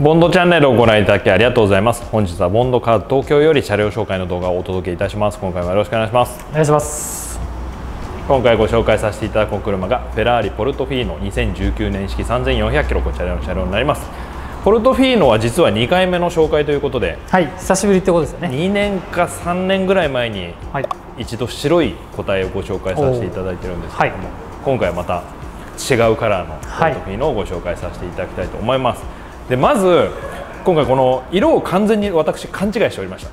ボンドチャンネルをご覧いただきありがとうございます。本日はボンドカード東京より車両紹介の動画をお届けいたします。今回もよろしくお願いします。お願いします。今回ご紹介させていただくお車がフェラーリポルトフィーノ2019年式3400キロこちらの車両になります。ポルトフィーノは実は2回目の紹介ということではい久しぶりってことですよね。2年か3年ぐらい前にはい。一度白い個体をご紹介させていただいてるんですけども、はい。今回はまた違うカラーのポルトフィーノをご紹介させていただきたいと思います、でまず今回この色を完全に私勘違いしておりました。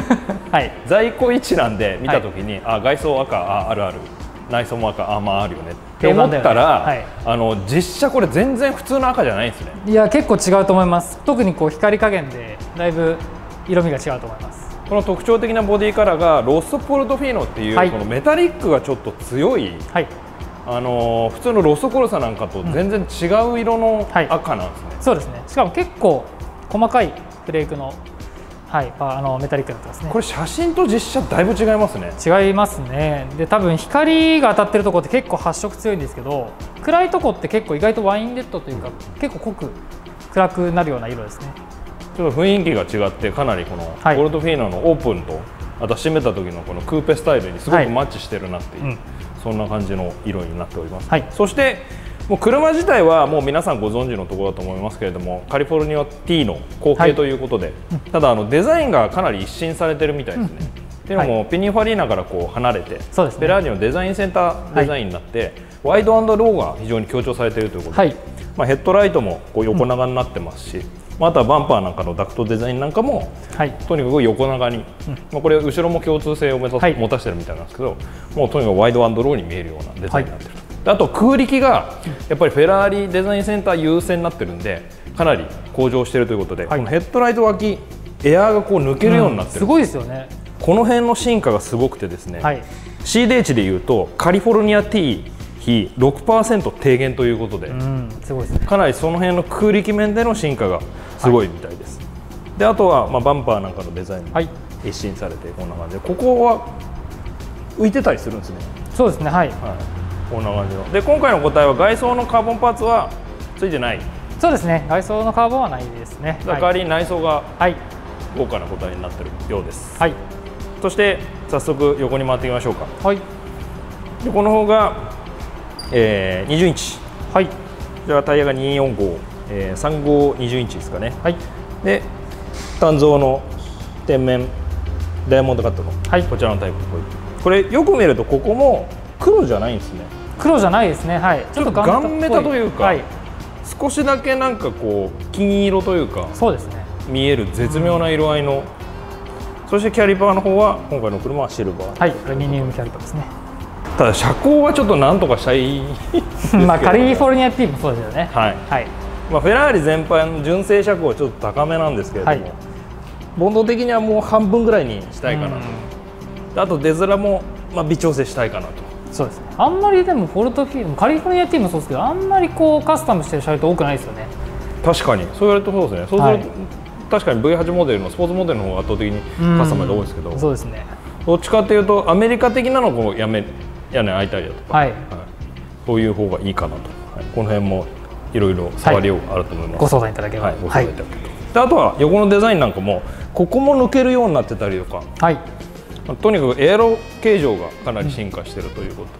はい。在庫位置なんで見た時に、あ外装赤ああるある。内装も赤あまああるよね。って思ったら、ねはい。あの実車これ全然普通の赤じゃないんですね。いや結構違うと思います。特にこう光加減でだいぶ色味が違うと思います。この特徴的なボディカラーがロストポルトフィーノっていう、はい。このメタリックがちょっと強いはいあのー普通のロストコルサなんかと全然違う色のはい。赤なんですね、そうですね。しかも結構細かいフレークのはいああのメタリックになってますね。これ写真と実写だいぶ違いますね。違いますね。で多分光が当たってるところって結構発色強いんですけど暗いとこって結構意外とワインレッドというか結構濃く暗くなるような色ですね。ちょっと雰囲気が違ってかなりこのはい。ポルトフィーノのオープンとあと閉めた時のこのクーペスタイルにすごはい。くマッチしてるなっていう、うんそんな感じの色になっております、はい。そしてもう車自体はもう皆さんご存知のところだと思いますけれどもカリフォルニア T の後継ということで、ただあのデザインがかなり一新されてるみたいですね、っていうのも、ペニーファリーナからこう離れてそうですね。フェラーリのデザインセンターデザインになって、ワイドローが非常に強調されているということで、はい。まあ、ヘッドライトもこう横長になってますし、まああとはバンパーなんかのダクトデザインなんかもはい。とにかく横長に、まあ、これ後ろも共通性を目指す、はい。持たせてるみたいなんですけどもうとにかくワイドアンドローに見えるようなデザインになってる。と、であと空力がやっぱりフェラーリデザインセンター優先になってるんでかなり向上しているということで、はい。このヘッドライト脇エアーがこう抜けるようになってる、すごいですよね。この辺の進化がすごくてですね、はい。CD 値でいうとカリフォルニア T 比6%低減ということで、うんすごいですね。かなりその辺の空力面での進化がすごいみたいです、であとはまあバンパーなんかのデザインもはい。一新されてこんな感じで。ここは浮いてたりするんですね、そうですねはい。はい、こんな感じの。で今回の個体は外装のカーボンパーツはついてない。そうですね。外装のカーボンはないですね。代わりに内装がはい。豪華な個体になってるようです、はい。そして早速横に回ってみましょうか。はい。でこの方が、えー20インチはい。じゃあタイヤが245、えー、3520インチですかね。はい。で単造の天面ダイヤモンドカットの、はい。こちらのタイプこれよく見るとここも黒じゃないんですね。黒じゃないですね。はい。ちょっとガンメタというかはい。少しだけなんかこう金色というかそうですね。見える絶妙な色合いの、そしてキャリパーの方は今回の車はシルバー。はい。アルミニウムキャリパーですねただ車高はちょっとなんとかしたいまあカリフォルニア T もそうですよね。はい、はい。まあ、フェラーリ全般純正車高はちょっと高めなんですけれども、はい。ボンド的にはもう半分ぐらいにしたいかなと、あと出面もまあ微調整したいかなと。そうですね。あんまりでもフォルトフィーカリフォルニア T もそうですけどあんまりこうカスタムしてる車両って多くないですよね。確かに。そう言われるとそうですね。そうすると、はい。確かに V8 モデルのスポーツモデルの方が圧倒的にカスタマイズが多いですけど、そうですね。どっちかっていうとアメリカ的なのをやめ屋根開いたりだとか、はい。そういう方がいいかなと、はい。この辺もいろいろ触りようがあると思います、ご相談いただければ。はい、ご相談いただけると、であとは横のデザインなんかもここも抜けるようになってたりとか。はい。まあとにかくエアロ形状がかなり進化しているということ、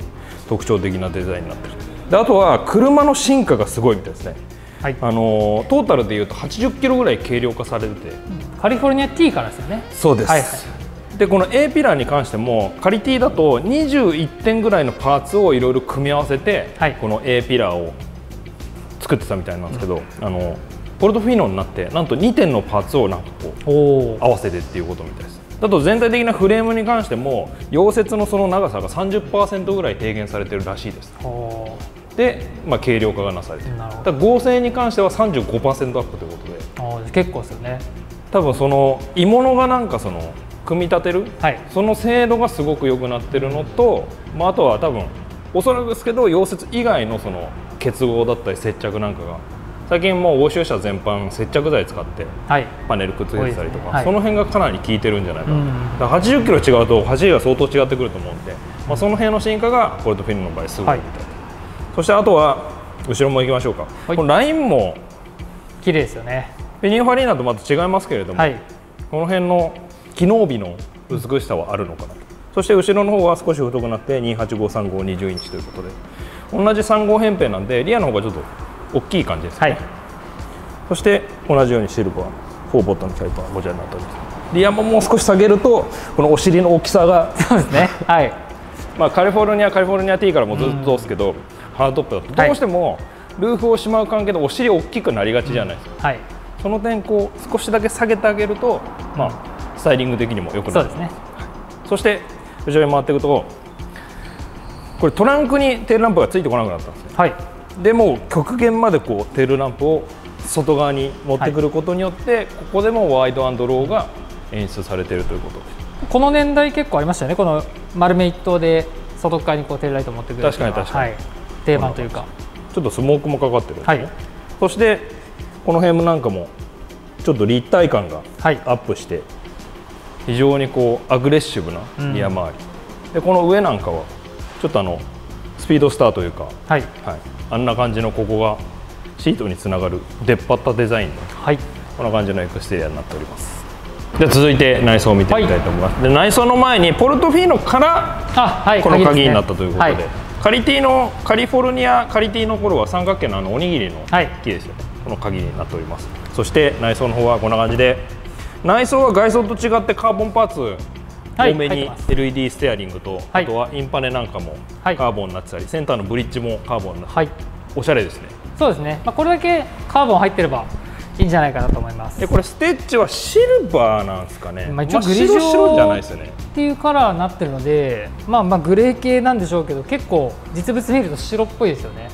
特徴的なデザインになってる。であとは車の進化がすごいみたいですね。はい。あのートータルでいうと80キロぐらい軽量化されてて、カリフォルニア T からですよね。そうです、はいはいでこの A ピラーに関してもカリティだと21点ぐらいのパーツをいろいろ組み合わせて、はい。この A ピラーを作ってたみたいなんですけど、あのポルトフィーノになってなんと2点のパーツをなんかこう合わせてっていうことみたいです。だと全体的なフレームに関しても溶接のその長さが30%ぐらい低減されてるらしいです。おで、まあ、軽量化がなされてる。だ合成に関しては35%アップということで。ー結構ですよね。多分その鋳物がなんかその組み立てる？はい。その精度がすごく良くなってるのと、まあ、あとは多分おそらくですけど溶接以外のその結合だったり接着なんかが最近もう欧州車全般接着剤使ってはい。パネルくっつけてたりとか、はい。その辺がかなり効いてるんじゃないかな、うんだから80キロ違うと走りが相当違ってくると思うんで、まあ、その辺の進化がポルトフィーノの場合すごいみたいな、そしてあとは後ろも行きましょうか、はい。このラインも綺麗ですよね。ペニンファリーナとまた違いますけれども、はい。この辺の機能美の美しさはあるのかなと。そして後ろの方は少し太くなって2853520インチということで。同じ3号扁平なんでリアの方がちょっと大きい感じですね、はい。そして同じようにシルバー4ボットのキャリパーこちらになっております。リアももう少し下げるとこのお尻の大きさが、そうですね。はい。まあ、カリフォルニアカリフォルニア T からもずっとですけど、ハードトップだとはいどうしてもルーフをしまう関係でお尻大きくなりがちじゃないですか、はい。その点こう少しだけ下げてあげると、まあ、スタイリング的にも良くなる。そうですね。そして後ろに回っていくとこれトランクにテールランプがついてこなくなったんですよはい。でも極限までこうテールランプを外側に持ってくることによって、ここでもワイドローが演出されているということ。ですこの年代結構ありましたよね。この丸め一灯で外側にこうテールライト持ってくる確かに確かに。はい、定番というか。ちょっとスモークもかかってる。ね、はい。そしてこの辺もなんかもちょっと立体感がはい。アップして非常にこうアグレッシブなリア周り、でこの上なんかはちょっとあのスピードスターというか、はい。はい、あんな感じのここがシートにつながる出っ張ったデザインのはい。こんな感じのエクステリアになっております。では続いて内装を見てみたいと思います、で内装の前にポルトフィーノからあはい。この鍵になったということで、はい。カリティのカリフォルニアカリティの頃は三角形のあのおにぎりのはい。木ですよね、この鍵になっております。そして内装の方はこんな感じで内装は外装と違ってカーボンパーツ。はい。多めに LED ステアリングと、はい。あとはインパネなんかもカはい。ーボンになってたり、センターのブリッジもカーボンになってはい。おしゃれですね。そうですね、まあ、これだけカーボン入ってればいいんじゃないかなと思います。でこれステッチはシルバーなんですかね、まあ一応グリ状白白じゃないですよね。っていうカラーになってるので、まあ、まあグレー系なんでしょうけど結構実物見ると白っぽいですよね。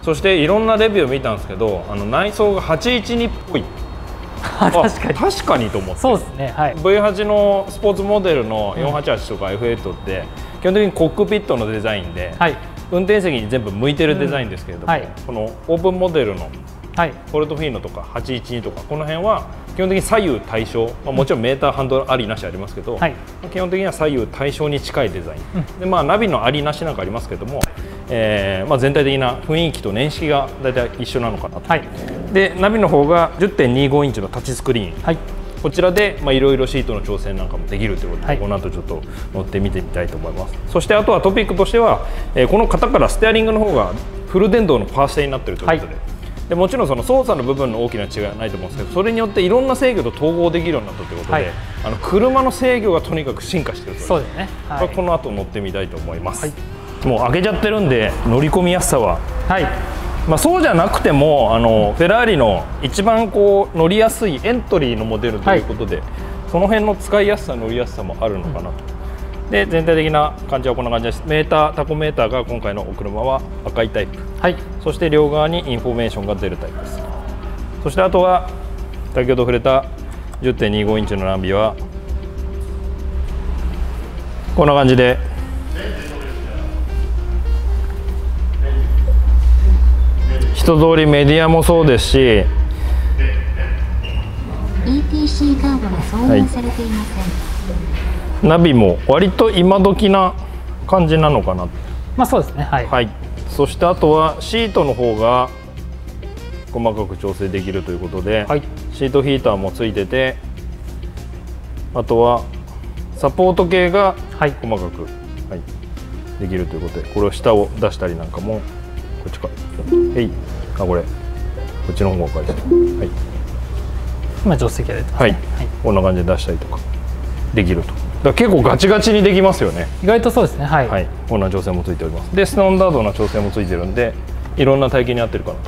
そしていろんなレビューを見たんですけどあの内装が812っぽい。あ確かに。確かにと思って。そうですねはい。V8 のスポーツモデルの488とか F8 って基本的にコックピットのデザインで、はい。運転席に全部向いてるデザインですけれども、うん。はい。このオープンモデルのはい。ポルトフィーノとか812とかこの辺は基本的に左右対称、まあ、もちろんメーターハンドルありなしありますけど、はい。基本的には左右対称に近いデザイン、でまあ、ナビのありなしなんかありますけども、えーまあ、全体的な雰囲気と年式が大体一緒なのかなと、はい。でナビの方が10.25インチのタッチスクリーンはい。こちらでまあいろいろシートの調整なんかもできるということで、はい。この後ちょっと乗ってみてみたいと思います。そしてあとはトピックとしては、えーこの型からステアリングの方がフル電動のパーステになっているということで,、はでもちろんその操作の部分の大きな違いはないと思うんですけどそれによっていろんな制御と統合できるようになったということで、はい。あの車の制御がとにかく進化しているというそうですね。こはい。れこの後乗ってみたいと思います、はいもう開けちゃってるんで乗り込みやすさは。はい。まあ、そうじゃなくてもあのフェラーリの一番こう乗りやすいエントリーのモデルということで、その辺の使いやすさ乗りやすさもあるのかな。と、で全体的な感じはこんな感じです。メータータコメーターが今回のお車は赤いタイプ。はい。そして両側にインフォメーションが出るタイプです。そしてあとは先ほど触れた10.25インチのナビはこんな感じで一通りメディアもそうですし ETC カードが挿入されていません、ナビも割と今時な感じなのかな。まあそうですねはい、はい。そしてあとはシートの方が細かく調整できるということで、はい。シートヒーターもついててあとはサポート系がはい。細かく、はい、できるということでこれを下を出したりなんかもこっちか。へいあこれ。こっちの方が分かりやすいはい。今助手席が出てます、はい、はい。こんな感じで出したりとか。できると。だ結構ガチガチにできますよね。意外とそうですね。はい、はい。こんな調整もついております。でスタンダードな調整もついてるんでいろんな体型に合ってるかな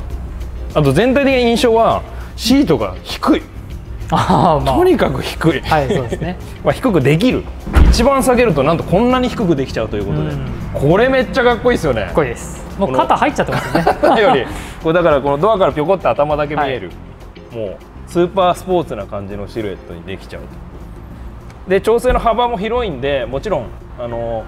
と。あと全体的な印象はシートが低い。ああまあ。とにかく低い、はいそうですね。まあ低くできる。一番下げるとなんとこんなに低くできちゃうということで。うん。これめっちゃかっこいいですよね。かっこいいですもう肩入っちゃってますよねよりこうだからこのドアからぴょこって頭だけ見える、もうスーパースポーツな感じのシルエットにできちゃうと。で調整の幅も広いんでもちろんあの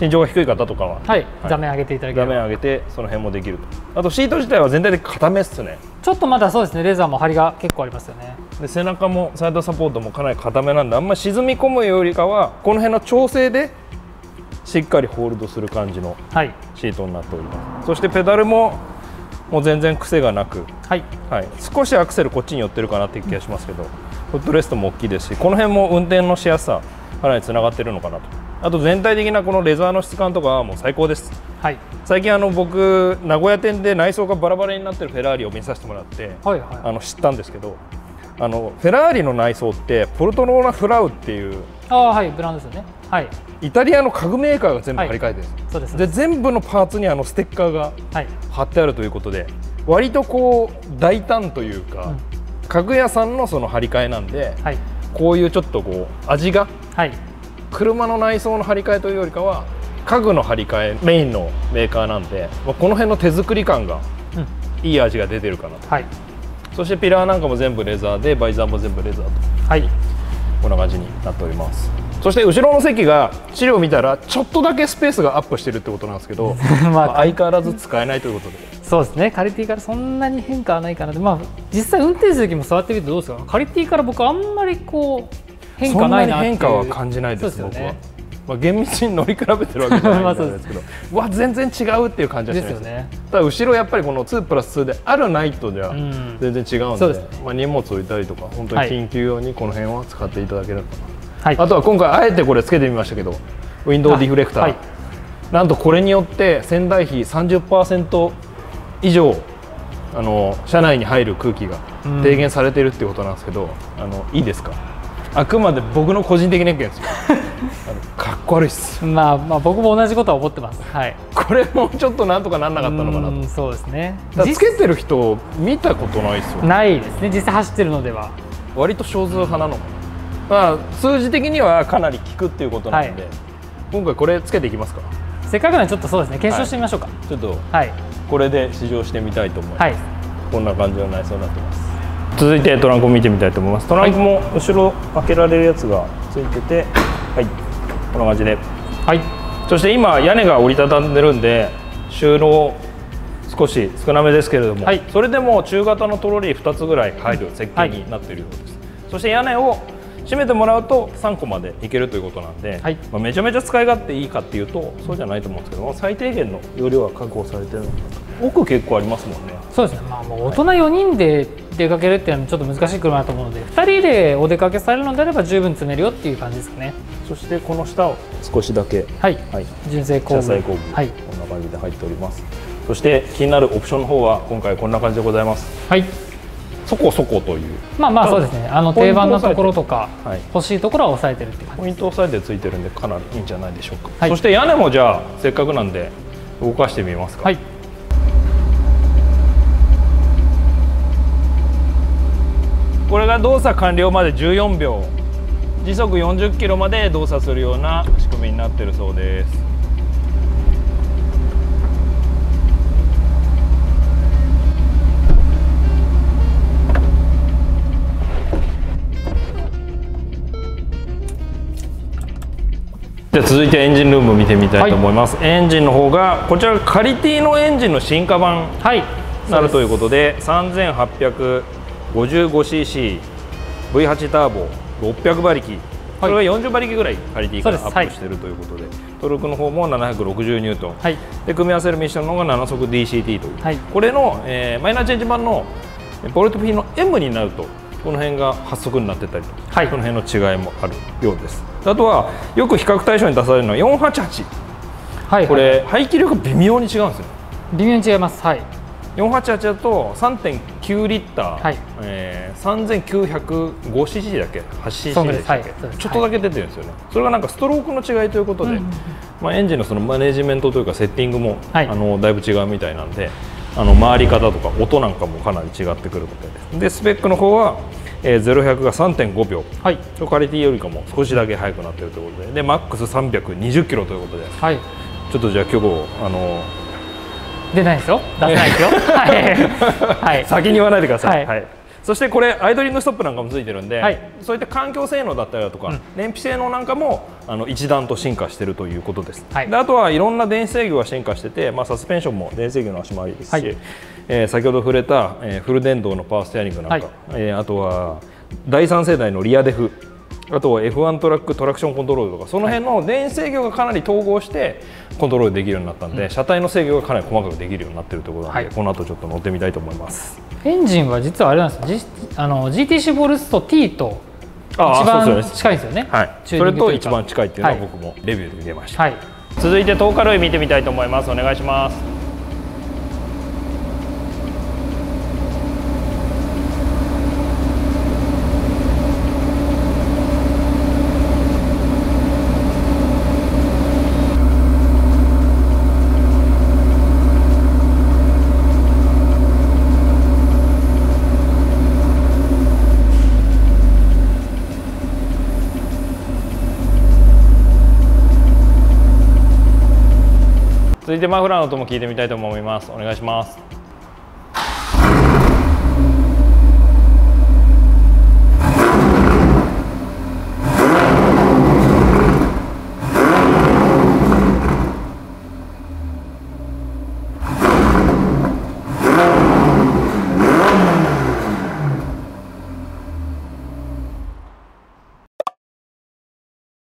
身長が低い方とかは。はい、座面上げていただければ。画面上げてその辺もできると。あとシート自体は全体的に固めっすね。ちょっとまだそうですね。レーザーも張りが結構ありますよね。で背中もサイドサポートもかなり固めなんであんまり沈み込むよりかはこの辺の調整でしっかりホールドする感じのはい。シートになっております。そしてペダルももう全然癖がなく、はい。はい、少しアクセルこっちに寄ってるかなっていう気がしますけどフットレストも大きいですしこの辺も運転のしやすさかなりつながってるのかなと。あと全体的なこのレザーの質感とかはもう最高です。はい。最近あの僕名古屋店で内装がバラバラになってるフェラーリを見させてもらってはいはい。あの知ったんですけどあのフェラーリの内装ってポルトローナ・フラウっていうああはいブランドですよね。はい。イタリアの家具メーカーが全部張り替えてるんです、そうです。で全部のパーツにあのステッカーがはい。貼ってあるということで割とこう大胆というか、うん。家具屋さんのその張り替えなんではい。こういうちょっとこう味がはい。車の内装の張り替えというよりかは家具の張り替えメインのメーカーなんで、まあこの辺の手作り感がうん。いい味が出てるかなと。はい。そしてピラーなんかも全部レザーでバイザーも全部レザーと。はいこんな感じになっております。そして後ろの席が資料を見たらちょっとだけスペースがアップしてるってことなんですけど まあまあ相変わらず使えないということで。そうですね。カリティからそんなに変化はないかな。でまあ実際運転する時も座ってみてどうですか？カリティから僕あんまりこう変化ないなっていう。そんなに変化は感じないですね僕は、まあ、厳密に乗り比べてるわけじゃないん です。けど。うわ全然違うっていう感じはしないですですよ。ねただ後ろやっぱりこの2プラス2であるないとじゃうん。全然違うんで,、そうです。ねまあ、荷物置いたりとか本当に緊急用にこの辺は使っていただけるのか。な、はい。あとは今回あえてこれつけてみましたけどウィンドウディフレクター、はい。なんとこれによって仙台比30%以上あの車内に入る空気がうん。低減されてるっていうことなんですけど、あのいいですか？あくまで僕の個人的な意見ですよ。かっこ悪いっす。まあまあ僕も同じことは思ってます。はい。これもうちょっとなんとかなんなかったのかなと。うんそうですね。つけてる人見たことないですよ。ないですね。実際走ってるのでは。割と少数派なのか。な、まあ、数字的にはかなり効くっていうことなんで、はい。今回これつけていきますか。せっかくなんでちょっとそうですね。検証してみましょうか。ちょっとはい。これで試乗してみたいと思います、はい。こんな感じの内装になってます続いてトランクを見てみたいと思います。トランクも後ろ開けられるやつがついててはい。こんな感じで。はい。そして今屋根が折りたたんでるんで収納少し少なめですけれども、はい。それでも中型のトロリー2つぐらい入る設計になっているようです、そして屋根を閉めてもらうと3個までいけるということなんで、はい。まあ、めちゃめちゃ使い勝手いいかっていうとそうじゃないと思うんですけども最低限の容量は確保されてるの奥結構ありますもんね。そうですね。まあもう大人4人で出かけるっていうのはちょっと難しい車だと思うので2人でお出かけされるのであれば十分積めるよっていう感じですかね。そしてこの下を少しだけ。はい。はい。純正工具。車載工具、はい。こんな感じで入っております。そして気になるオプションの方は今回こんな感じでございます。はい。そこそこという。まあまあそうですね。あの定番のところとかはい。欲しいところは抑えてるっていう感じ。ポイント押さえてついてるんでかなりいいんじゃないでしょうか、はい。そして屋根もじゃあせっかくなんで動かしてみますか、はいこれが動作完了まで14秒。時速40キロまで動作するような仕組みになってるそうです。じゃあ続いてエンジンルームを見てみたいと思います、エンジンの方がこちらカリティのエンジンの進化版はい。なるということで 3855cc V8 ターボ600馬力。それが40馬力ぐらいカリティからアップしているということで、トルクの方も760ニュートン、はい。で組み合わせるミッションの方が7速 DCT という、はい。これの、えーマイナーチェンジ版のえーポルトフィの M になるとこの辺が8速になってたりと。か、はい。その辺の違いもあるようです。あとはよく比較対象に出されるのは488はいこれ排気量が微妙に違うんですよ。微妙に違います。はい488だと3.9リッター、はい。えー、3905cc だっけ？8cc そうではい。ちょっとだけ出てるんですよね、それがなんかストロークの違いということで、うんまあ、エンジンのそのマネジメントというかセッティングも、はい。あのだいぶ違うみたいなんであの回り方とか音なんかもかなり違ってくるみたいで。すでスペックの方は、えー、0100が3.5秒。はい。カリティよりかも少しだけ速くなっているということで。でマックス320キロということで。はい。ちょっとじゃあ今日あの出ないですよ。出せないですよ。はい。はい。先に言わないでください、はい。そしてこれアイドリングストップなんかもついてるんで、はい。そういった環境性能だったりだとか、うん。燃費性能なんかもあの一段と進化しているということです、はい。であとはいろんな電子制御が進化してて、まあ、サスペンションも電子制御の足回りですし、はい。えー先ほど触れた、えーフル電動のパワーステアリングなんか、はい。えーあとは第3世代のリアデフあと F1 トラックトラクションコントロールとかその辺の電子制御がかなり統合してコントロールできるようになったんで、車体の制御がかなり細かくできるようになってるところなんで、はい。この後ちょっと乗ってみたいと思います。エンジンは実はあれなんですよ G- あの GTC4ルッソ T とあ一番近いですよね。はい、それと一番近いっていうのははい。僕もレビューで見てました、はい。続いてトーカルイ見てみたいと思います。お願いします続いてマフラーの音も聞いてみたいと思います。お願いします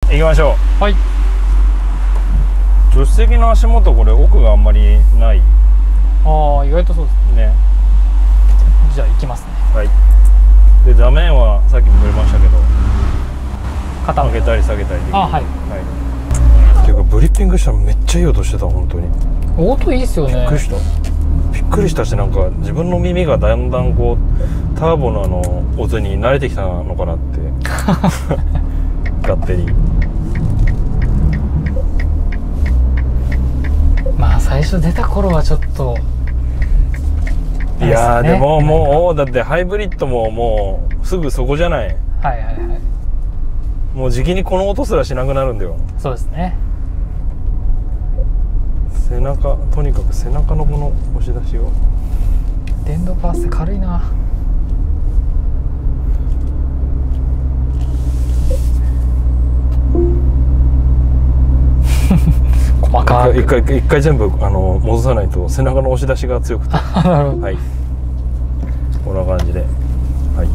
行きましょうはい助手席の足元これ奥があんまりない。ああ意外とそうですね。ね。じゃあ行きますね。はい。で座面はさっきも触れましたけど肩上げたり下げたりできる。あはい。はい。っていうかブリッピングしたらめっちゃいい音してた本当に。音いいっすよね。びっくりした。びっくりした。しなんか自分の耳がだんだんこうターボのあの音に慣れてきたのかなって。勝手にまあ最初出た頃はちょっといやーで,、ももうだってハイブリッドももうすぐそこじゃない。はいはいはい。もうじきにこの音すらしなくなるんだよ。そうですね。背中とにかく背中のこの押し出しを。電動パース軽いな細かく一回一回一回全部あの戻さないと背中の押し出しが強くて。なるほど。はい。こんな感じで。はい。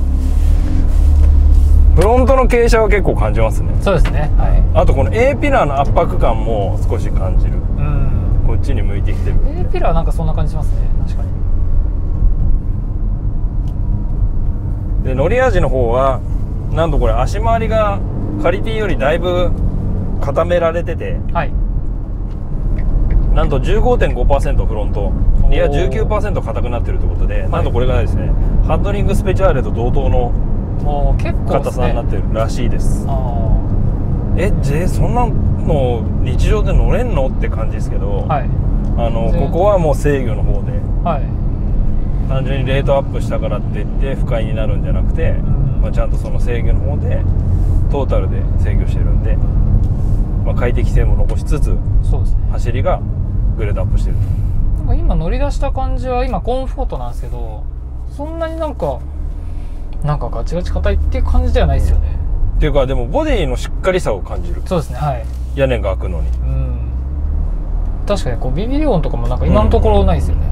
フロントの傾斜は結構感じますね。そうですね。はい。あとこの A ピラーの圧迫感も少し感じる。うん。こっちに向いてきてる A ピラーなんかそんな感じしますね。確かに。で乗り味の方はなんとこれ足回りがカリティよりだいぶ固められてて。はいなんと15.5%フロント。リアおー。19%硬くなってるということで、なんとこれがですねハンドリングスペチャーレと同等の硬さになってるらしいです。あえじそんなの日常で乗れんのって感じですけど、あはい。あの全ここはもう制御の方ではい。単純にレートアップしたからって言って不快になるんじゃなくて、ん。まあ、ちゃんとその制御の方でトータルで制御してるんで、まあ、快適性も残しつつね。走りがグレードアップしてるなんか今乗り出した感じは今コンフォートなんですけどそんなになんかなんかガチガチ硬いっていう感じではないですよね、っていうかでもボディのしっかりさを感じる。そうですねはい。屋根が開くのに。うん確かにこうビビリ音とかもなんか今のところないですよね、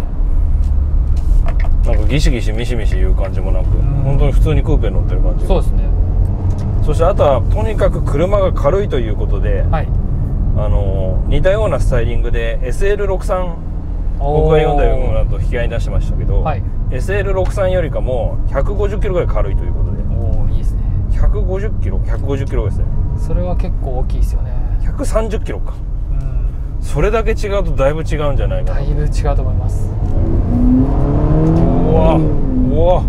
なんかギシギシミシミシいう感じもなく、ん。本当に普通にクーペに乗ってる感じそうですね。そしてあとはとにかく車が軽いということで、はいあの似たようなスタイリングで SL63 僕が読んだようなと引き合いに出してましたけど、はい。SL63 よりかも150キロぐらい軽いということで。おおいいですね。150キロ？150キロですね。それは結構大きいですよね。130キロか。うん。それだけ違うとだいぶ違うんじゃないかな。だいぶ違うと思います。うわうわ。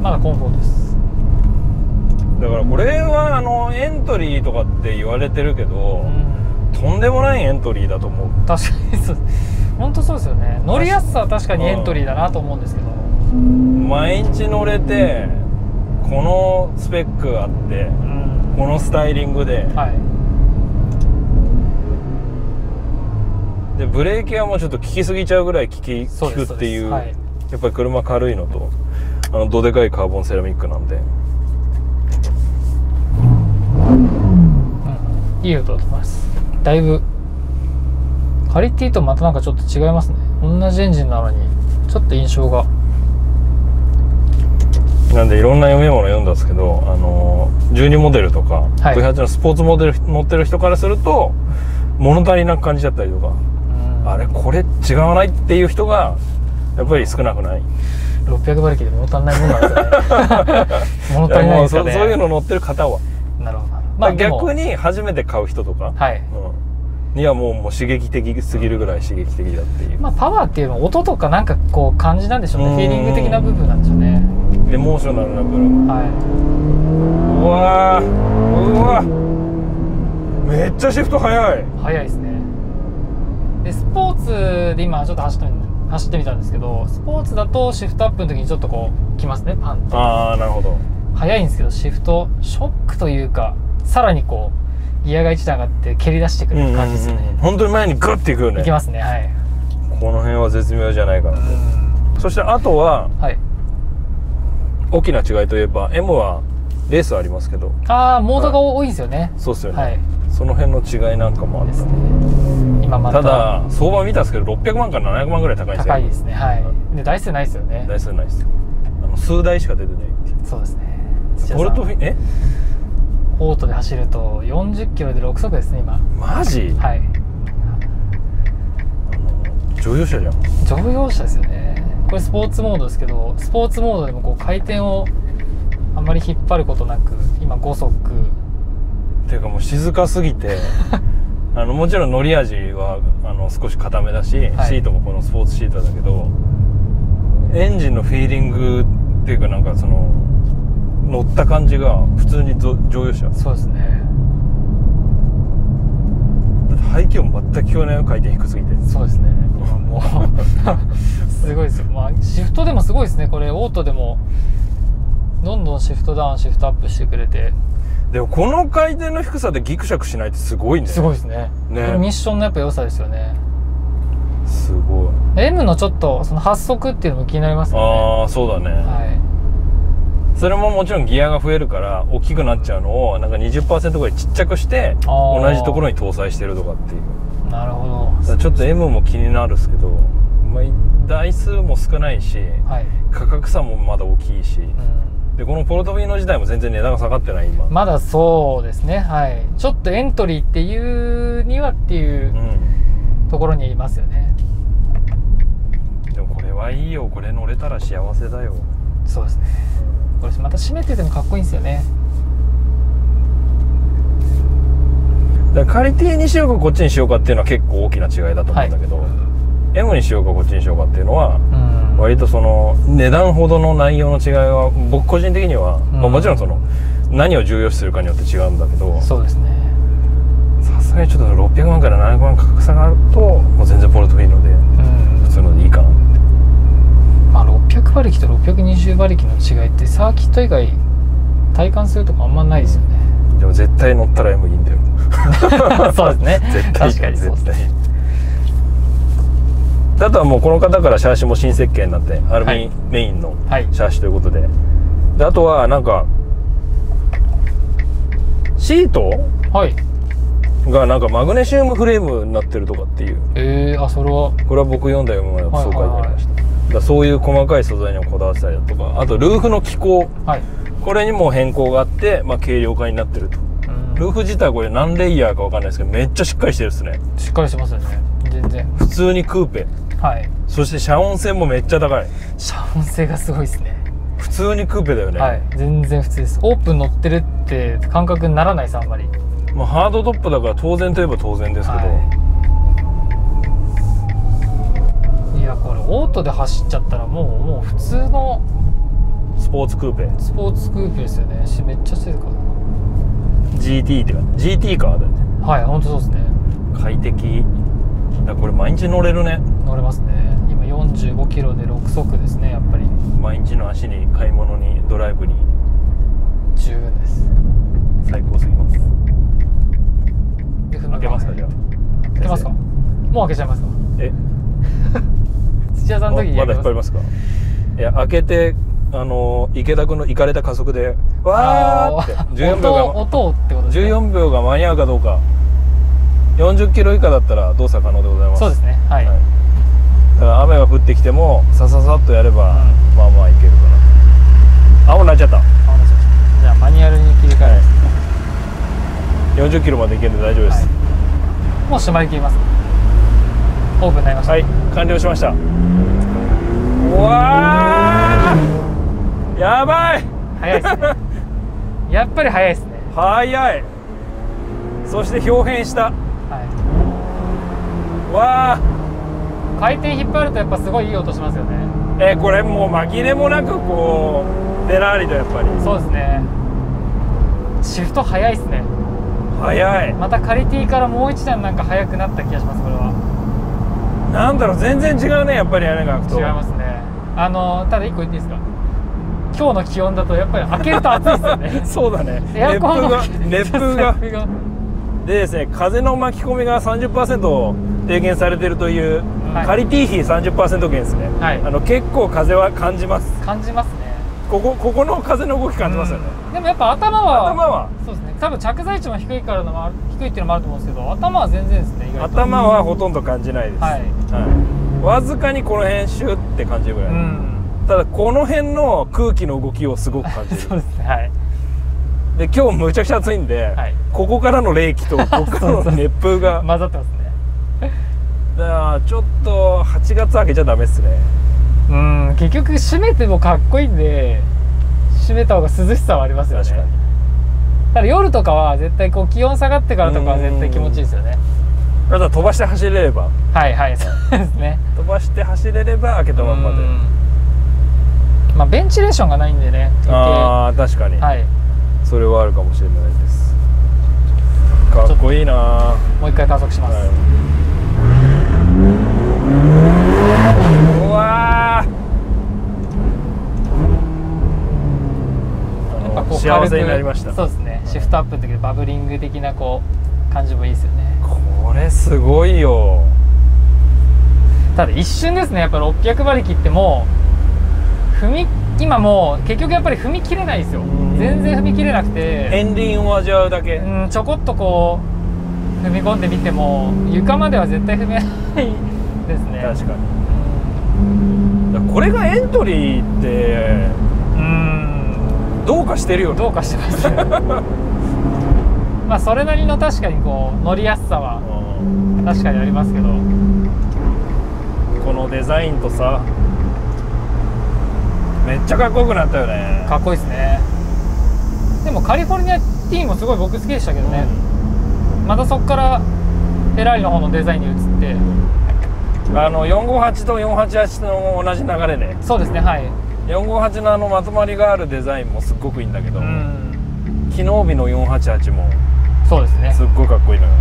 まだコンフォートですだからこれはあのエントリーとかって言われてるけど、うん。とんでもないエントリーだと思う。確かにそう。本当そうですよね。乗りやすさは確かにエントリーだなと思うんですけど。毎日乗れてこのスペックあってうん。このスタイリングで。はい。でブレーキはもうちょっと効きすぎちゃうぐらい効きくっていう。そうです。やっぱり車軽いのとあのどでかいカーボンセラミックなんでうんいい音だと思います。だいぶカリティとまたなんかちょっと違いますね。同じエンジンなのにちょっと印象が。なんでいろんな読み物読んだんですけど、あの12モデルとか、はい。V8 のスポーツモデル乗ってる人からすると物足りなく感じちゃったりとか、うん。あれこれ違わないっていう人がやっぱり少なくない。600馬力で物足りないもんなんですよね。物足りないね。そそういうの乗ってる方は、なるほどまあ逆に初めて買う人とか、はい。うん、にはもうもう刺激的すぎるぐらい刺激的だっていう、まあパワーっていうのは音とかなんかこう感じなんでしょうね。フィーリング的な部分なんでしょうね。エモーショナルな部分。はうわー。うわめっちゃシフト速い。い早いですね。でスポーツで今ちょっと走ってみ走ってみたんですけどスポーツだとシフトアップの時にちょっとこうきますねパンとああなるほど。早いんですけどシフトショックというかさらにこうギアが1段上がって蹴り出してくる感じですよね、本当に前にグッていくよね。いきますね。はい。この辺は絶妙じゃないかなと、う。んそしてあとははい。大きな違いといえば M はレースありますけど。ああモードが多いんですよね。そうっすよね、はい。その辺の違いなんかもあるですね。今またただ相場見たんですけど600万から700万ぐらい高いんですよ。高いですね。はい。で台数ないですよね。台数ないですよ。あの数台しか出てないそうですね。土屋さんポルトフィえ？オートで走ると40キロで6速ですね今。マジ、はい。あの乗用車じゃん。乗用車ですよね。これスポーツモードですけどスポーツモードでもこう回転をあんまり引っ張ることなく今5速っていうかもう静かすぎて あのもちろん乗り味はあの少し固めだし、はい。シートもこのスポーツシートだけどエンジンのフィーリングっていうかなんかその乗った感じが普通にぞ乗用車。だそうですね。排気音全く聞こえないよ回転低すぎて。そうですね。今もう すごいですよ。まあシフトでもすごいですね。これオートでもどんどんシフトダウンシフトアップしてくれて。でもこの回転の低さでギクシャクしないってすごいね。すごいですね。ね。ミッションのやっぱ良さですよね。すごい。M のちょっとその発速っていうのも気になりますよね。ああそうだね、はいそれももちろんギアが増えるから大きくなっちゃうのをなんか20%ぐらいちっちゃくして同じところに搭載してるとかっていう。なるほだからちょっと M も気になるっすけど、まあ、台数も少ないしどはい、価格差もまだ大きいしうん、でこのポルトフィーノ自体も全然値段が下がってない今、まだそうですね。はい。ちょっとエントリーっていうにはっていううん。ところにいますよね。でもこれはいいよ。これ乗れたら幸せだよ。そうですねこれまた閉めててもかっこいいんですよね。だからカリティにしようかこっちにしようかっていうのは結構大きな違いだと思うんだけど、M にしようかこっちにしようかっていうのはうん。割とその値段ほどの内容の違いは僕個人的には、まあ、うんもちろんその何を重要視するかによって違うんだけどそうですね。さすがにちょっと600万から700万価格差があるともう全然ポルトフィーノでうん普通のでいいかなってまあ600馬力と620馬力の違いってサーキット以外体感するとこあんまないですよね。でも絶対乗ったら M いいんだよ。そうですね。絶対確かにそうですね。あとはもうこの方からシャーシも新設計になってアルミはい。メインのはい。シャーシということで。であとはなんかシート？はい。がなんかマグネシウムフレームになってるとかっていう。えー、あそれは。これは僕読んだ読む前そう書いてありました、だからそういう細かい素材にもこだわってたりだとかあとルーフの気候。はい。これにも変更があって、まあ、軽量化になってると。うん。ルーフ自体これ何レイヤーかわかんないですけどめっちゃしっかりしてるっすね。しっかりしてますよね。全然。普通にクーペ。はい。そして遮音性もめっちゃ高い。遮音性がすごいですね。普通にクーペだよね、はい。全然普通です。オープン乗ってるって感覚にならないですあんまり。まあ、ハードトップだから当然といえば当然ですけど、はい、いやこれオートで走っちゃったらもうもう普通のスポーツクーペスポーツクーペですよね。しめっちゃ静か GT ってか GT カーだよね。はい本当そうですね。快適。だこれ毎日乗れるね。乗れますね。今45キロで6速ですねやっぱり。毎日の足に買い物にドライブに。十分です。最高すぎます。で開けますかじゃあ。開けますか？もう開けちゃいますか？え？土屋さんの時にまだ引っ張りますか？いや開けてあの池田君の行かれた加速でわーってあー。14秒が音音ってことですね。14秒が間に合うかどうか。40キロ以下だったら動作可能でございます。そうですね。はい、はい。だから雨が降ってきてもさささっとやれば、うん。まあまあいけるかな。青になっちゃった。あ同じじゃあマニュアルに切り替えます、40キロまで行けるんで大丈夫です。もう閉まりきります。オープンになりました、はい、完了しました。うわーやばい。早いですね。やっぱり早いですね。早い。そして表変した。はわい回転引っ張るとやっぱすごいいい音しますよね。ーえこれもう紛れもなくこうフェラーリとやっぱり。そうですね。シフト早いですね。早い。またカリティからもう一段なんか速くなった気がしますこれは。なんだろう全然違うねやっぱり屋根が開くと。違いますねあのただ一個言っていいですか？今日の気温だとやっぱり開けると暑いですよね。そうだね。エアコンの熱風が熱風が。でですね風の巻き込みが30%低減されてるという、はい。カリティ比30%減ですね、はい。あの結構風は感じます。感じますね。ここここの風の動き感じますよね、うん。でもやっぱ頭は頭は？そうですね。多分着座位置も低いからのも低いっていうのもあると思うんですけど頭は全然ですね頭はほとんど感じないです、はい。はいわずかにこの辺シュッて感じるぐらい、うん。ただこの辺の空気の動きをすごく感じる。そうですね。はい。で今日むちゃくちゃ暑いんで、はい。ここからの冷気と ここからの熱風が。混ざってますね。だからちょっと8月開けちゃダメっすね。うん。結局閉めてもかっこいいんで閉めた方が涼しさはありますよね。確かに。ただ夜とかは絶対こう気温下がってからとかは絶対気持ちいいですよねただ飛ばして走れれば。はいはいそうですね。飛ばして走れれば開けたまんまで。うん。まあベンチレーションがないんでね余ああ確かに、計はい。それはあるかもしれないです。かっこいいな。はもう一回加速します、い。うわ幸せになりました。そうですね。シフトアップの時でバブリング的なこう感じもいいですよね。これすごいよ。ただ一瞬ですね。やっぱ600馬力ってもう踏み今もう結局やっぱり踏み切れないですよ。ん。全然踏み切れなくて。片鱗を味わうだけ。うんちょこっとこう踏み込んでみても床までは絶対踏めないですね。確かに。これがエントリーってうん。どうかしてるよね。どうかしてます まあそれなりの確かにこう乗りやすさは。うん確かにありますけど。このデザインとさめっちゃかっこよくなったよね。かっこいいですね。でもカリフォルニア T もすごい僕好きでしたけどね、またそこからフェラーリの方のデザインに移って。あの458と488の同じ流れね。そうですねはい。458のあのまとまりがあるデザインもすっごくいいんだけど、うん。機能美の488もそうですね。すっごいかっこいいのよ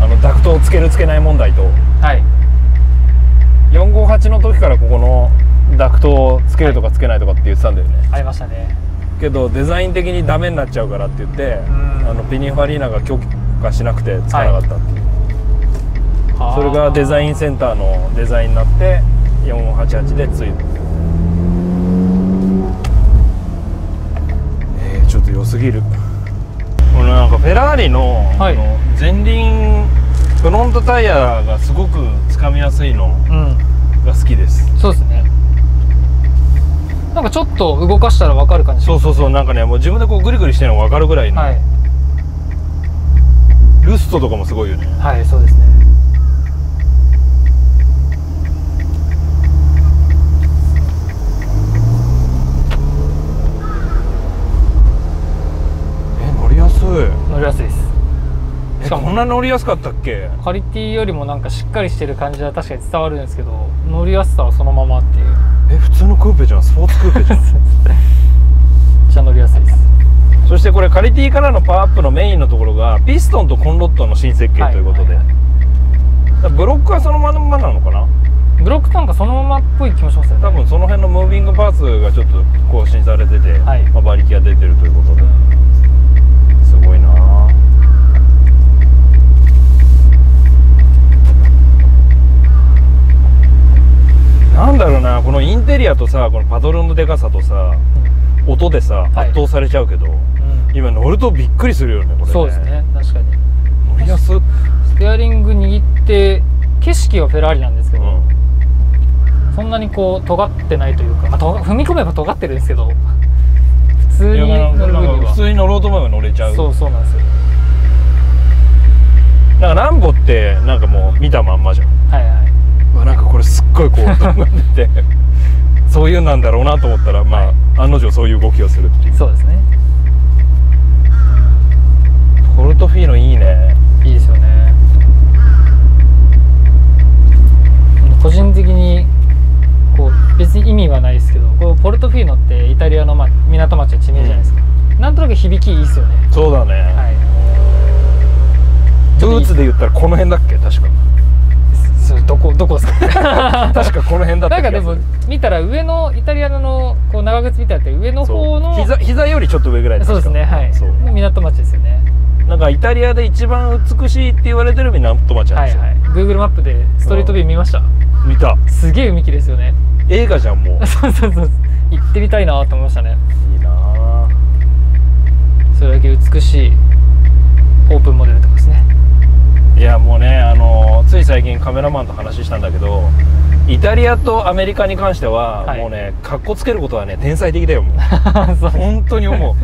あのダクトをつけるつけない問題と。はい。458の時からここのダクトをつけるとかつけないとかって言ってたんだよね、ありましたね。けどデザイン的にダメになっちゃうからって言って、うん。あのペニーファリーナが許可しなくてつかなかったっていう、はあ。それがデザインセンターのデザインになって488でついた。えー、ちょっと良すぎるこれなんかフェラーリの,、はい。あの前輪フロントタイヤがすごくつかみやすいのうん。が好きです。そうですね。なんかちょっと動かしたら分かる感じ。そうそうそうなんかねもう自分でこうグリグリしてるのが分かるぐらいの、はい。ルストとかもすごいよね。はいそうですねえ乗りやすい乗りやすいですえしかもこんな乗りやすかったっけ？カリティよりもなんかしっかりしてる感じは確かに伝わるんですけど乗りやすさはそのままっていう。え普通のクーペじゃん？スポーツクーペじゃん？めっちゃ乗りやすいです。そしてこれカリティからのパワーアップのメインのところがピストンとコンロットの新設計ということで、はいはいブロックはそのままなのかな？ブロックなんかそのままっぽい気もしますよね。多分その辺のムービングパーツがちょっと更新されてて、はい。まあ、馬力が出てるということですごいなあなんだろうなこのインテリアとさこのパドルのでかさとさ音でさはい。圧倒されちゃうけど、うん。今乗るとびっくりするよねこれね。そうですね確かに。乗りやすっ。ステアリング握って景色はフェラーリなんですけど、うん。そんなにこう尖ってないというか、まあ、と踏み込めば尖ってるんですけど普通に乗るには。普通に乗ろうと思えば乗れちゃう。そうそうなんですよ。なんかランボってなんかもう見たまんまじゃんなんかこれすっごいこうとんがっててそういうんなんだろうなと思ったらまあ案の定そういう動きをするっていう。そうですね。ポルトフィーノいいね。いいですよね。個人的にこう別に意味はないですけどこうポルトフィーノってイタリアの、まあ、港町の地名じゃないですか、なんとなく響きいいですよね。そうだね、はい。ブーツで言ったらこの辺だっけ？確かどこどこですか？確かこの辺だったなんかでも見たら上のイタリアのこう長靴みたいなって上の方の膝膝よりちょっと上ぐらいそうですねはい。そう。の港町ですよね。なんかイタリアで一番美しいって言われてる港町なんですよ、はいはい。Google マップでストリートビュー見ました？見た。すげえ海きですよね。映画じゃんもう。そうそうそう。行ってみたいなと思いましたね。いいなあそれだけ美しいオープンモデルとかですねいやもうねあのつい最近カメラマンと話したんだけどイタリアとアメリカに関しては、はい。もうねかっこつけることはね天才的だよもう。そう。本当に思う。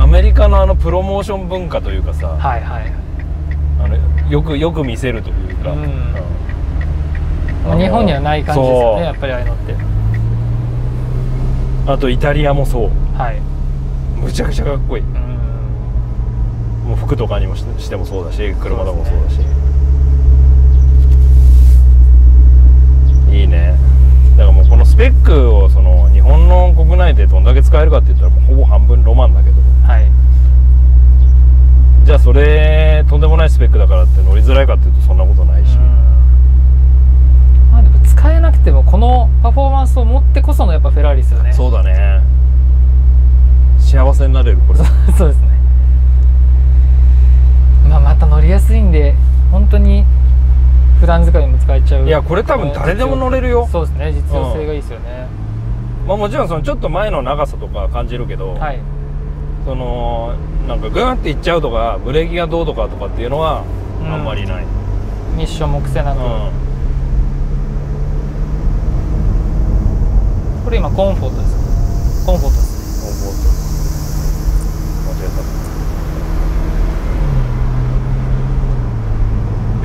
アメリカのあのプロモーション文化というかさ、はいはい。あのよくよく見せるというか、う日本にはない感じですよそう。ねやっぱりああいうのって。あとイタリアもそう。はい。むちゃくちゃかっこいい。うんもう服とかにもししてもそうだし車でもそうだし。いいね。だからもうこのスペックをその日本の国内でどんだけ使えるかって言ったらもうほぼ半分ロマンだけど。はい。じゃあそれとんでもないスペックだからって乗りづらいかっていうとそんなことないし、まあでも使えなくてもこのパフォーマンスを持ってこそのやっぱフェラーリですよね。そうだね。幸せになれるこれ。そうですねまあまた乗りやすいんで本当に普段使いにも使えちゃう。いやこれ多分誰でも乗れるよ。そうですね。実用性がいいですよね、まあもちろんそのちょっと前の長さとか感じるけど、はい。そのなんかグーンっていっちゃうとかブレーキがどうとかとかっていうのはうん。あんまりない、ミッションも癖なく、うん。これ今コンフォートです。コンフォートです間違えた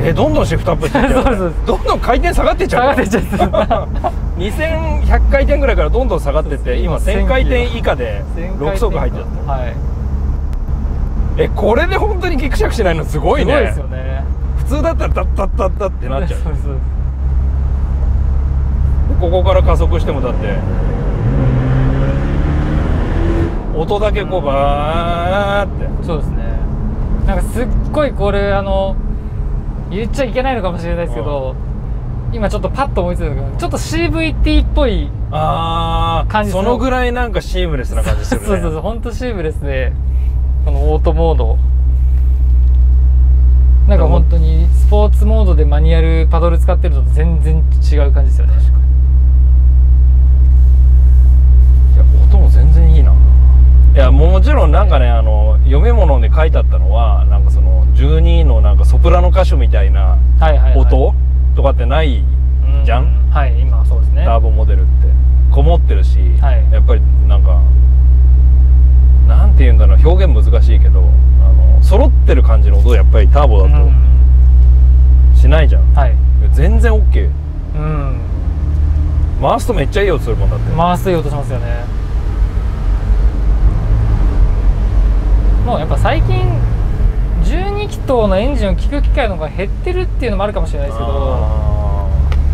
えどんどんシフトアップしていっちゃうそうそう。どんどん回転下がってっちゃう。下がってっちゃう2100回転ぐらいからどんどん下がってって今そう1000回転以下で6速入っちゃったはい。えこれで本当にギクシャクしないのすごいね。すごいですよね。普通だったらダッダッダッダッってなっちゃ うそうそう。ここから加速してもだって。音だけこうバーって。そうですね。なんかすっごいこれあの言っちゃいけないのかもしれないですけど、今ちょっとパッと思いついたけどちょっと CVT っぽいああ感じそのぐらいなんかシームレスな感じするね。そうそうそう本当シームレスでこのオートモード。なんか本当にスポーツモードでマニュアルパドル使ってるのと全然違う感じですよね。いや音も全然いいな。いやもちろんなんかねあの読み物で書いてあったのは12のなんかソプラノ歌手みたいな音とかってないうんじゃん？はい今はそうですね。ターボモデルって。こもってるし、はい。やっぱりなんかなんて言うんだろう表現難しいけどあの揃ってる感じの音やっぱりターボだうん。としないじゃん、はい。全然 OK うん。回すとめっちゃいい音するもんだって、回すいい音しますよね。もうやっぱ最近12気筒のエンジンを聞く機会の方が減ってるっていうのもあるかもしれないですけど。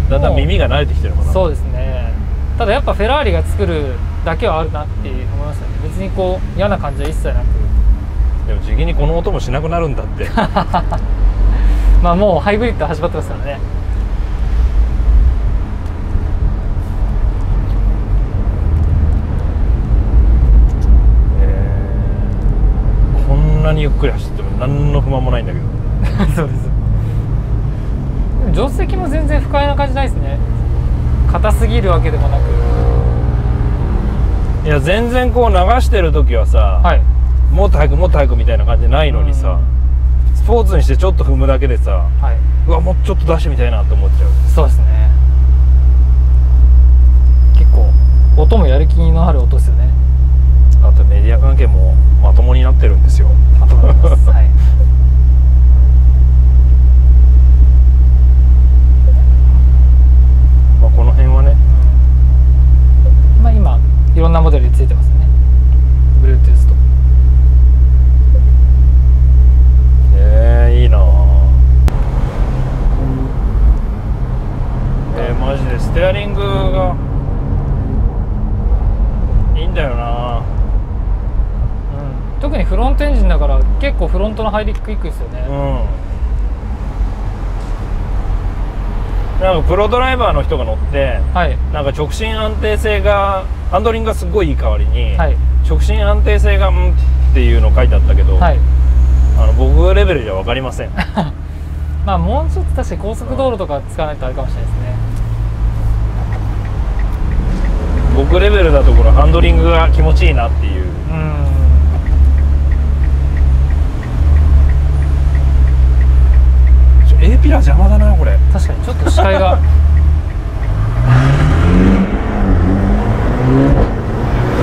だんだん耳が慣れてきてるのかな。そうですねただやっぱフェラーリが作るだけはあるなって思いましたね。別にこう嫌な感じは一切なく。でも時期にこの音もしなくなるんだって。まあもうハイブリッド始まってますからね。えーこんなにゆっくり走っても何の不満もないんだけど。そうです。助手席も全然不快な感じないですね。硬すぎるわけでもなく。いや全然こう流してる時はさ、はい、もっと早くもっと早くみたいな感じないのにさ、スポーツにしてちょっと踏むだけでさ、はい、うわもうちょっと出してみたいなと思っちゃう。そうですね。結構音もやる気のある音ですよね。あとメディア関係もまともになってるんですよ。まともです、はい。ステアリングがいいんだよな。うん。特にフロントエンジンだから結構フロントの入りクイックですよね、うん。なんかプロドライバーの人が乗ってはい。なんか直進安定性がハンドリングがすごいいい代わりに、はい。直進安定性がうんっていうの書いてあったけど、はい。あの僕レベルじゃ分かりません。まあもうちょっと確かに高速道路とか使わないとあれかもしれないですね僕レベルだところハンドリングが気持ちいいなっていう。うんちょ A ピラー邪魔だなこれ。確かにちょっと視界が。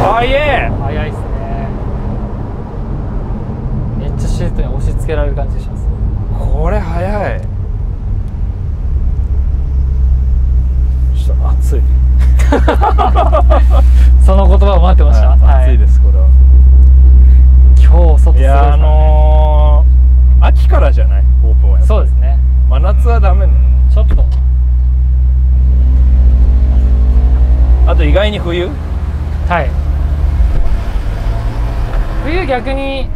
あい。え早いですね。めっちゃシートに押し付けられる感じします。これ早い。ちょっと暑い その言葉を待ってました、はい暑いですこれは。今日外すごいあのー、秋からじゃないオープンはそうですね。真夏はダメねちょっと。あと意外に冬？はい。冬逆に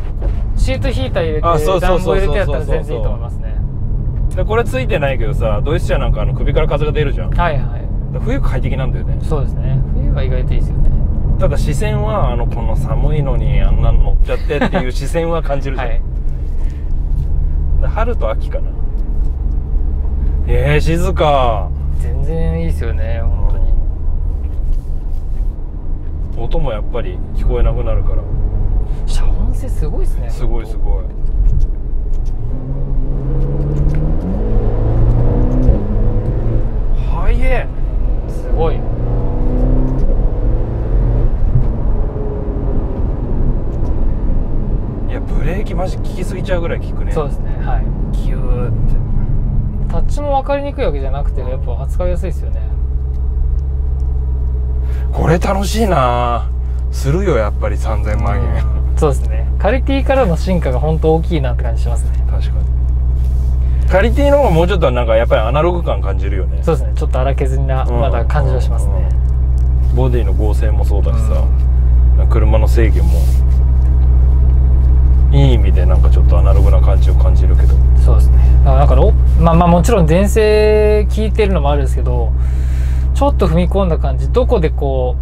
シートヒーター入れて暖房入れてやったら全然いいと思いますね。でこれついてないけどさドイツ車なんかあの首から風が出るじゃん。はいはい。ら冬快適なんだよね。そうですね。冬は意外といいですよね。ただ視線はあのこの寒いのにあんなの乗っちゃってっていう視線は感じるじゃん、はい。で春と秋かな。えー、静か。全然いいですよね本当に。音もやっぱり聞こえなくなるから。遮音性すごいですねすごいすごい。はえ。すごい。いやブレーキマジ効きすぎちゃうぐらい効くね。そうですねはい。ギューって。タッチも分かりにくいわけじゃなくてやっぱ扱いやすいですよね。これ楽しいな。するよやっぱり3000万円。そうですね。カリティからの進化が本当大きいなって感じしますね。確かにカリティの方がもうちょっとなんかやっぱりアナログ感感じるよね。そうですね。ちょっと荒削りなうん。まだ感じはしますね。ボディの合成もそうだしさ、車の制御もいい意味でなんかちょっとアナログな感じを感じるけど。そうですね。だからなんかロまあまあもちろん電声聞いてるのもあるんですけどちょっと踏み込んだ感じどこでこ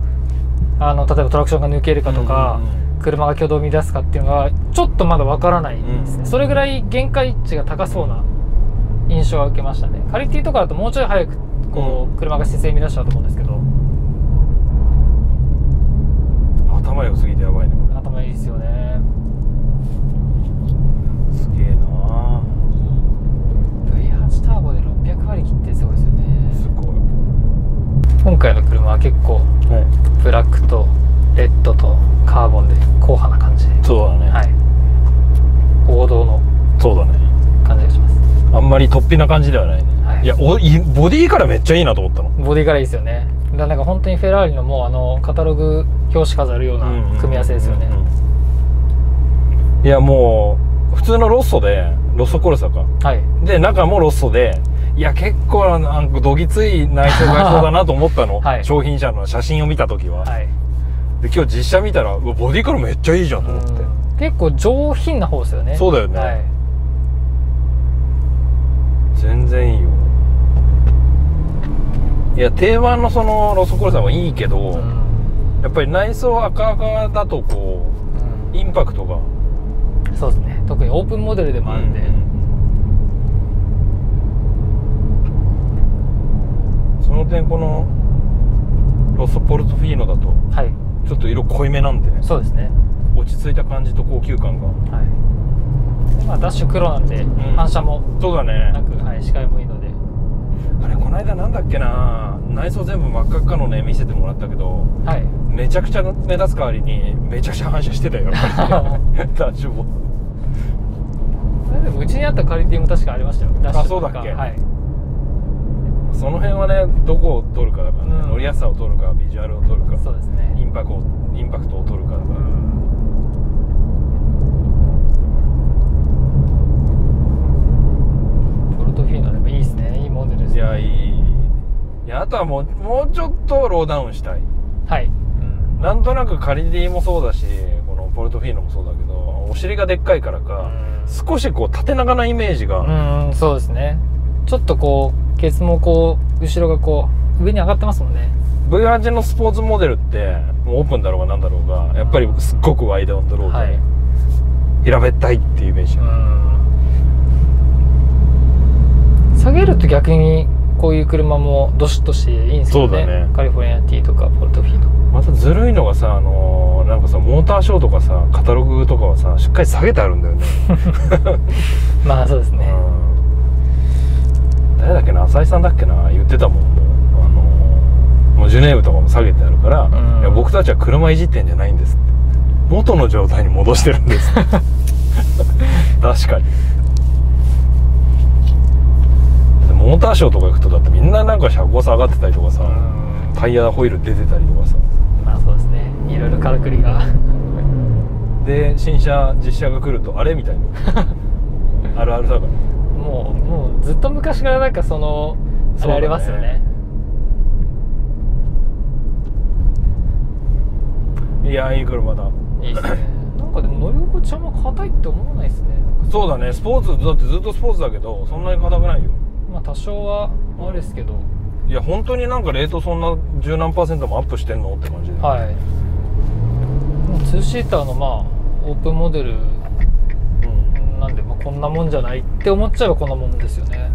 うあの例えばトラクションが抜けるかとか、車が挙動を乱すかっていうのがちょっとまだわからないですね、うん。それぐらい限界値が高そうな印象は受けましたね。カリティとかだともうちょい早くこう、車が姿勢乱しちゃうと思うんですけど。頭良すぎてやばいね。こ頭いいですよね。れすげえな。V8 ターボで600馬力ってすごいですよね。すごい。今回の車は結構はい。ブラックとレッドとカーボンで硬派な感じで、そうだね、はい、王道の。そうだねあんまり突飛な感じではないね、はい。いやおいボディからめっちゃいいなと思ったの。ボディからいいですよね。だなんか本当にフェラーリのもうあのカタログ表紙飾るような組み合わせですよね。いやもう普通のロッソでロッソコルサか。はい。で中もロッソでいや結構なんかどぎつい内装がそうだなと思ったの、はい。商品車の写真を見た時は、はい。で今日実車見たらボディからめっちゃいいじゃんと思って、うん。結構上品な方ですよね。そうだよね。はい、全然いいよ。いや定番のそのロッソコルサはいいけど、うん。やっぱり内装赤赤だとこうインパクトが。そうですね。特にオープンモデルでもあるんで、その点このロッソポルトフィーノだとはい。ちょっと色濃いめなんでそうですね。落ち着いた感じと高級感が。はい。でまあダッシュ黒なんで、ん。反射もそうだね。なく、はい、視界もいいので。あれこの間なんだっけな。内装全部真っ赤っかのね見せてもらったけどはい。めちゃくちゃ目立つ代わりにめちゃくちゃ反射してたよ。ダッシュボードでもうちにあったカリティも確かありましたよ。ダッシュとか。そうだっけ。はい。その辺はねどこを取るかだからね、うん。乗りやすさを取るかビジュアルを取るか。そうですね。インパクトをインパクトを取るかだから、ポいいですね。いいモデルですね。いやいい。いやあとはもうもうちょっとローダウンしたい。はい、うん。なんとなくカリディもそうだしこのポルトフィーノもそうだけどお尻がでっかいからか、少しこう縦長なイメージが、うん、うん、そうですね。ちょっとこうケツもこう後ろがこう上に上がってますもんね。V8 のスポーツモデルってもうオープンだろうがなんだろうがやっぱりすっごくワイドオンドロードで、はい。平べったいっていうイメージ、うん下げると逆にこういう車もどしっとしていいんですよね。そうだね。カリフォルニア T とかポルトフィーノまたずるいのがさあのーなんかさモーターショーとかさカタログとかはさしっかり下げてあるんだよね。まあそうですね。うん。誰だっけな？浅井さんだっけな？言ってたもんもう,、あのーもうジュネーブとかも下げてあるから、うん。いや僕たちは車いじってんじゃないんですって。元の状態に戻してるんです 確かにでモーターショーとか行くとだってみんななんか車高差上がってたりとかさ、タイヤホイール出てたりとかさ。まあそうですね。いろいろからくりが。で新車実車が来るとあれみたいな。あるあるだか。らもうもうずっと昔からなんかそのあそれありますよね。いやいい車だ。いいですね。なんかでも乗り心地あんま硬いって思わないですね。そうだね。スポーツだってずっとスポーツだけどそんなに硬くないよまあ多少はあれですけど、いや本当になんかレートそんな十何パーセントもアップしてんのって感じで、はい。もう2シーターのまあオープンモデルうん、なんで、まあ、こんなもんじゃないって思っちゃえばこんなもんですよね。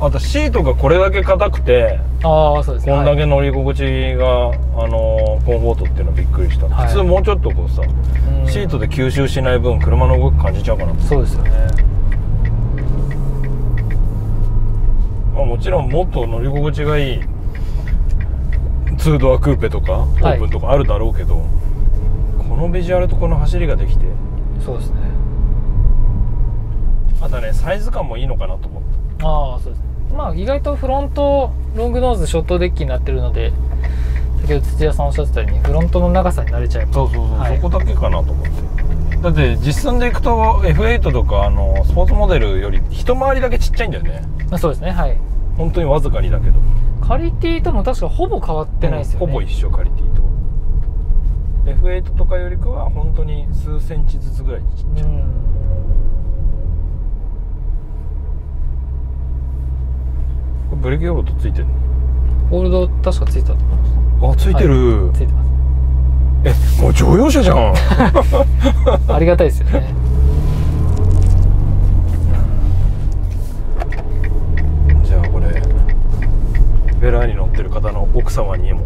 あとシートがこれだけ硬くてああそうですね。こんだはいけ乗り心地が、あのコンフォートっていうのはびっくりした、はい。普通もうちょっとこうさうん。シートで吸収しない分車の動き感じちゃうかなと、そうですよねまあ、もちろんもっと乗り心地がいい2ドアクーペとかオープンとかあるだろうけど、このビジュアルとこの走りができてそうですね。あとねサイズ感もいいのかなと思ったああそうですまあ意外とフロントロングノーズショートデッキになってるので先ほど土屋さんおっしゃってたようにフロントの長さに慣れちゃいますそうそうそう、はい。そこだけかなと思って。だって実寸でいくと F8 とかあのスポーツモデルより一回りだけちっちゃいんだよねまあそうですねはい。本当にわずかにだけど。カリティとも確かほぼ変わってないですよね、ほぼ一緒カリティと。F8 とかよりかは本当に数センチずつぐらいちっちゃい、うん。これブレーキロボットついてるホールド確かついてたと思います。のあついてる、ついてまえもう乗用車じゃん。す ありがたいですよねフェラーリ乗ってる方の奥様にも。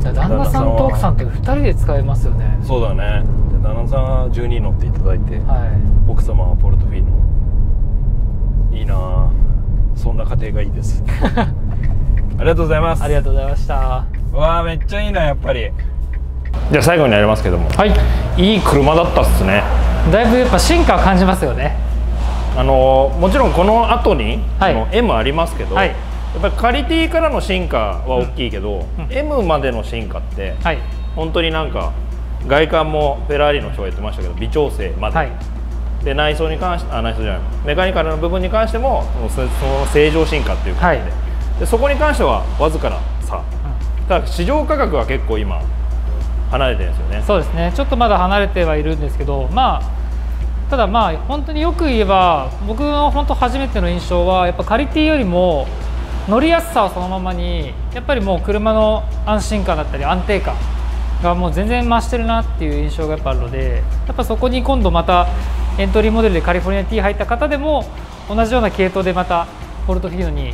じゃあ旦那さんと奥さんと2人で使えますよね。そうだね。で旦那さんは12乗っていただいて、はい。奥様はポルトフィーノ。いいなあそんな家庭がいいです。ありがとうございます。ありがとうございました。わあめっちゃいいなやっぱり。じゃあ最後になりますけども。はい。いい車だったっすね。だいぶやっぱ進化を感じますよねあのもちろんこの後に、はい。あの M ありますけど、はい。やっぱりカリティからの進化は大きいけど、うん M までの進化って、はい。本当になんか外観もフェラーリの人が言ってましたけど微調整まで、はい。で内装に関してあ内装じゃない。メカニカルの部分に関してもその正常進化っていう感じで,、はい。でそこに関してはわずかな差。ただ市場価格は結構今離れてるんですよね。そうですね。ちょっとまだ離れてはいるんですけどまあただまあ本当によく言えば僕の本当初めての印象はやっぱカリティよりも乗りやすさはそのままにやっぱりもう車の安心感だったり安定感がもう全然増してるなっていう印象がやっぱあるのでやっぱそこに今度またエントリーモデルでカリフォルニア T 入った方でも同じような系統でまたポルトフィーノに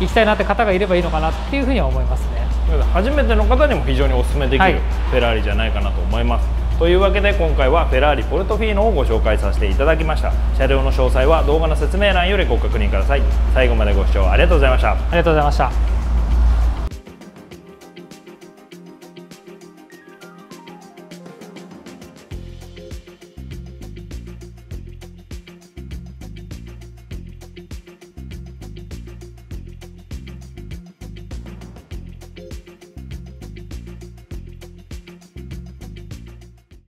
行きたいなって方がいればいいのかなっていうふうには思いますね。初めての方にも非常にお勧めできるはいフェラーリじゃないかなと思います、というわけで今回はフェラーリポルトフィーノをご紹介させていただきました。車両の詳細は動画の説明欄よりご確認ください。最後までご視聴ありがとうございました。ありがとうございました。